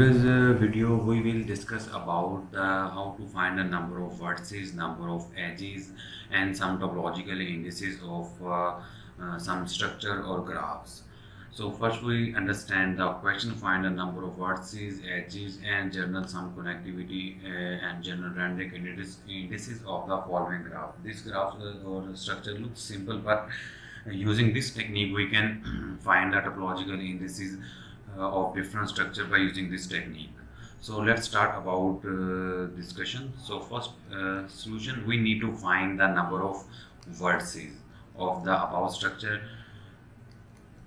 this uh, video we will discuss about how to find the number of vertices number of edges and some topological indices of uh, uh, some structure or graphs. So first we understand the question find the number of vertices edges and general sum connectivity uh, and general random indices of the following graph. This graph uh, or structure looks simple but using this technique we can find the topological indices uh, of different structure by using this technique. So let's start about uh, discussion. So first uh, solution we need to find the number of vertices of the above structure.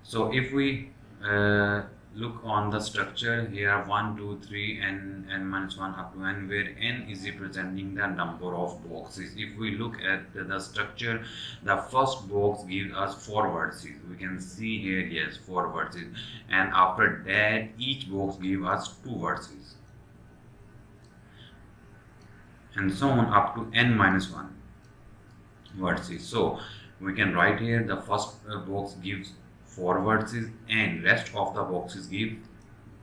So if we uh, look on the structure. Here 1 2 3 and n minus 1 up to n where n is representing the number of boxes. If we look at the, structure the first box gives us four vertices. We can see here yes four vertices. And after that each box gives us two vertices. And so on up to n minus 1 vertices. So we can write here the first uh, box gives four vertices and rest of the boxes give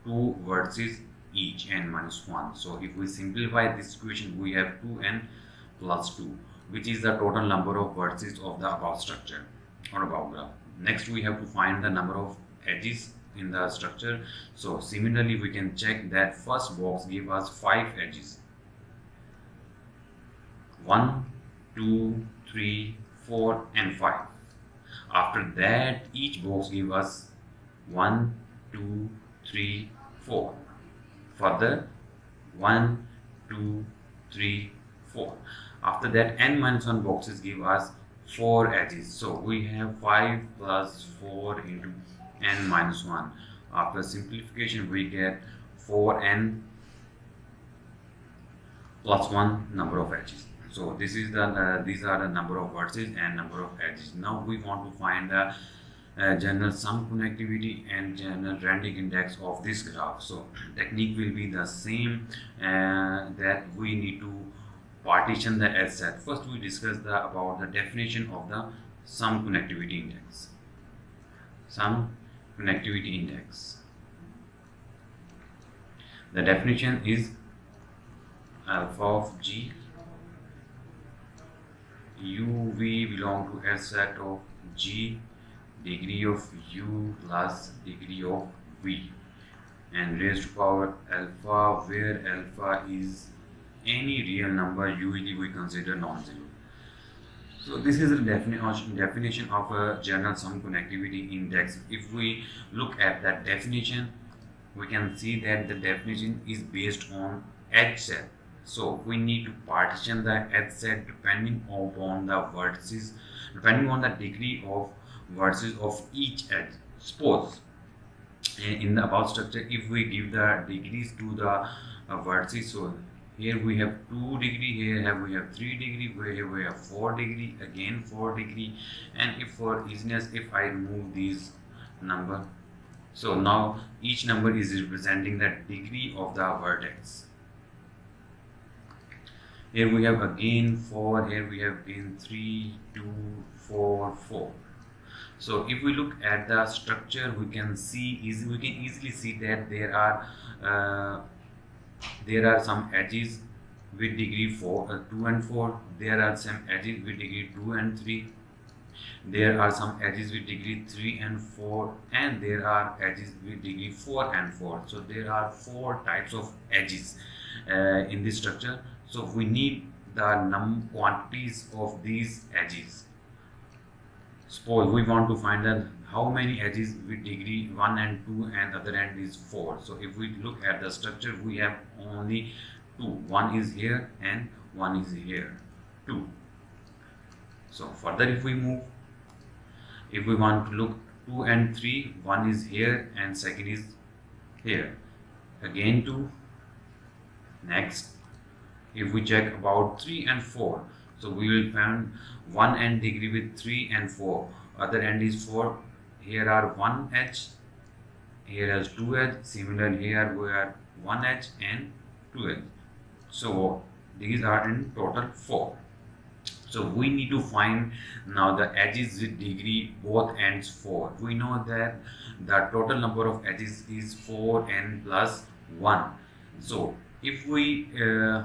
two vertices each n minus 1 so if we simplify this equation we have 2n plus 2 which is the total number of vertices of the above structure or above graph. Next we have to find the number of edges in the structure. So similarly we can check that first box give us five edges. One two three four and five after that each box give us 1 2 3 4 further 1 2 3 4 after that n minus 1 boxes give us 4 edges. So we have 5 plus 4 into n minus 1 after simplification we get 4n plus 1 number of edges so this is the uh, these are the number of vertices and number of edges now we want to find the uh, general sum connectivity and general Randic index of this graph. So technique will be the same uh, that we need to partition the edge set. First we discuss the about the definition of the sum connectivity index. Sum connectivity index. The definition is alpha of g u v belong to a set of g degree of u plus degree of v. And raised to power alpha where alpha is any real number usually we consider non-zero. So this is a definition uh, definition of a general sum connectivity index. If we look at that definition we can see that the definition is based on edge set so we need to partition the edge set depending upon the vertices depending on the degree of vertices of each edge suppose in the above structure if we give the degrees to the uh, vertices so here we have 2 degree here have we have 3 degree here we have 4 degree again 4 degree. And if for easiness if I remove these number so now each number is representing the degree of the vertex here we have again 4 here we have again 3 2 4 4 so if we look at the structure we can see easy we can easily see that there are uh, there are some edges with degree 4 uh, 2 and 4 there are some edges with degree 2 and 3 there are some edges with degree 3 and 4 and there are edges with degree 4 and 4 so there are four types of edges Uh, in this structure so we need the num quantities of these edges. Suppose we want to find out how many edges with degree 1 and 2 and the other end is 4. So if we look at the structure we have only 2. One is here and one is here. 2. So further if we move, if we want to look 2 and 3, one is here and second is here. Again 2. Next if we check about 3 and 4 so we will find one end degree with 3 and 4 other end is 4 here are 1 edge here has 2 edge similar here we are 1 edge and 2 edge so these are in total 4 so we need to find now the edges with degree both ends 4 we know that the total number of edges is 4 n plus 1 so if we uh,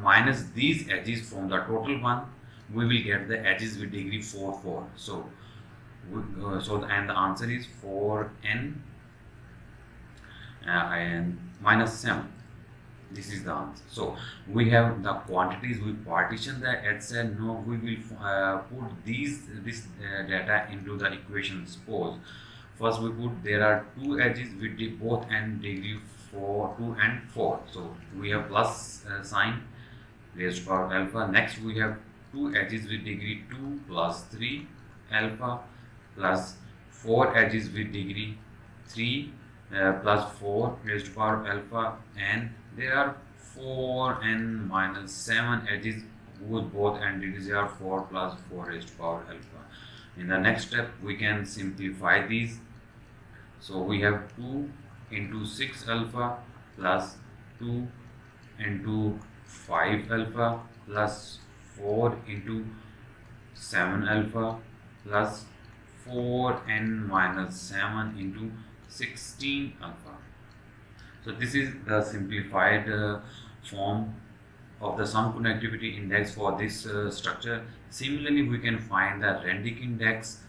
minus these edges from the total one we will get the edges with degree 4 4 so uh, so the, and the answer is 4n uh, and minus 7 this is the answer. So we have the quantities we partition the edge said no we will uh, put these this uh, data into the equation suppose first we put there are two edges with both n degree 4 2 and 4 so we have plus uh, sign raised to power alpha. Next we have two edges with degree 2 plus 3 alpha plus 4 edges with degree 3 uh, plus 4 raised to power alpha. And there are 4 and minus 7 edges whose both and degrees are 4 plus 4 raised to power alpha. In the next step we can simplify these. So we have 2 into 6 alpha plus 2 into 5 alpha plus 4 into 7 alpha plus 4 n minus 7 into 16 alpha. So this is the simplified uh, form of the sum connectivity index for this uh, structure. Similarly, we can find the Randic index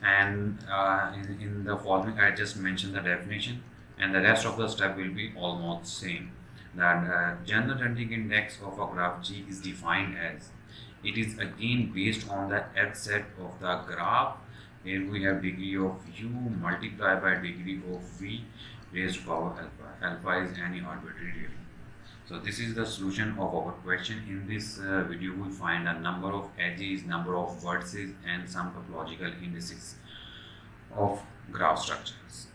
and uh, in, in the following I just mentioned the definition and the rest of the step will be almost same. That uh, general Randic index of a graph G is defined as it is again based on the edge set of the graph here we have degree of u multiplied by degree of v raised power alpha. Alpha is any arbitrary real. So this is the solution of our question. In this uh, video we find a number of edges, number of vertices and some topological indices of graph structures.